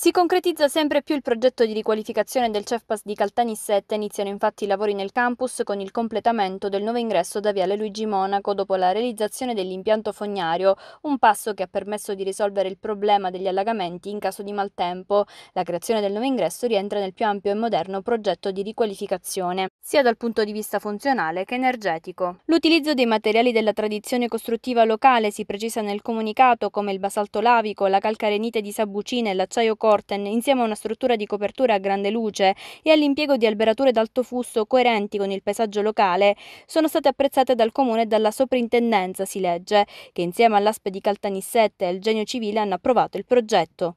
Si concretizza sempre più il progetto di riqualificazione del CEFPAS di Caltanissette, iniziano infatti i lavori nel campus con il completamento del nuovo ingresso da Viale Luigi Monaco dopo la realizzazione dell'impianto fognario, un passo che ha permesso di risolvere il problema degli allagamenti in caso di maltempo. La creazione del nuovo ingresso rientra nel più ampio e moderno progetto di riqualificazione, sia dal punto di vista funzionale che energetico. L'utilizzo dei materiali della tradizione costruttiva locale si precisa nel comunicato come il basalto lavico, la calcarenite di Sabucine e l'acciaio Corten insieme a una struttura di copertura a grande luce e all'impiego di alberature d'alto fusto coerenti con il paesaggio locale sono state apprezzate dal comune e dalla soprintendenza, si legge, che insieme all'ASP di Caltanissette e il Genio Civile hanno approvato il progetto.